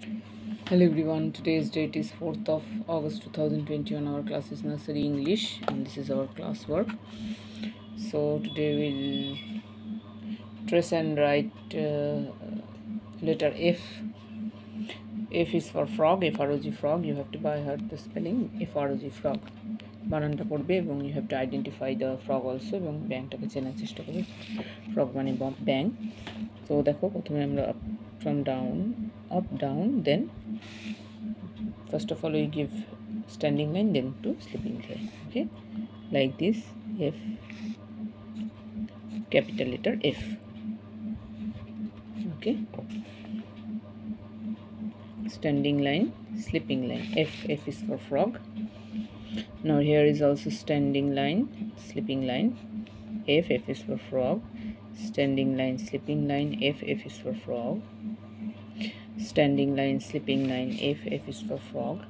Hello everyone, today's date is 4th of August 2021. Our class is Nursery English and this is our classwork. So today we'll trace and write uh, letter F. F is for frog, F R O G frog. You have to buy her the spelling F R O G frog. বানানটা পড়বে এবং you have to identify the frog also এবং ব্যাংকটাকে চেনার চেষ্টা করবে frog মানে ব্যাং তো দেখো প্রথমে আমরা from down up down then first of all we give standing line then to sleeping line okay? Like this f capital letter f okay? Standing line sleeping line f f is for frog. Now here is also standing line sleeping line f f is for frog. Standing line sleeping line f f is for frog standing line sleeping line f f is for frog.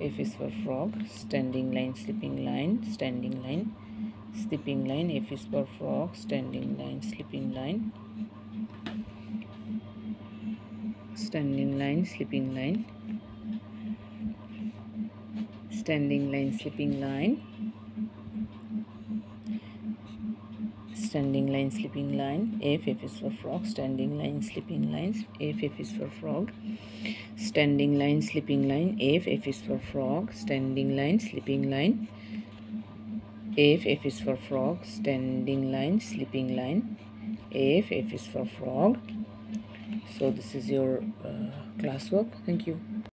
F is for frog standing line sleeping line standing line sleeping line. F is for frog standing line sleeping line. Standing line sleeping line. Standing line sleeping line standing line sleeping line. F f is for frog standing line sleeping lines f f is for frog standing line sleeping line. F f is for frog standing line sleeping line. F f is for frog standing line sleeping line. F is for frog. So this is your uh, classwork. Thank you